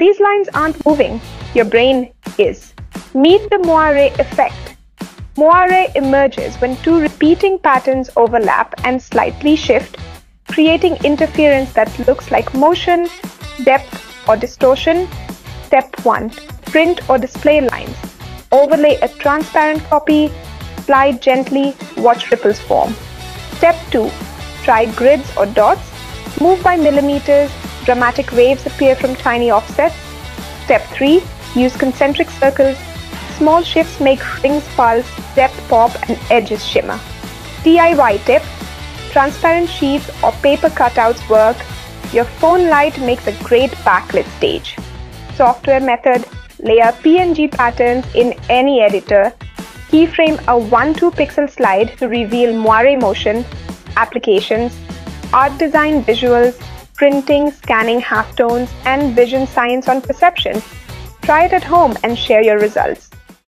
These lines aren't moving, your brain is. Meet the moire effect. Moire emerges when two repeating patterns overlap and slightly shift, creating interference that looks like motion, depth, or distortion. Step 1. Print or display lines. Overlay a transparent copy, slide gently, watch ripples form. Step 2. Try grids or dots. Move by millimeters, dramatic waves appear from tiny offsets. Step 3. Use concentric circles. Small shifts make rings pulse, depth pop, and edges shimmer. DIY tip. Transparent sheets or paper cutouts work. Your phone light makes a great backlit stage. Software method. Layer PNG patterns in any editor. Keyframe a 1-2 pixel slide to reveal moire motion, applications, art design visuals, printing, scanning halftones, and vision science on perception. Try it at home and share your results.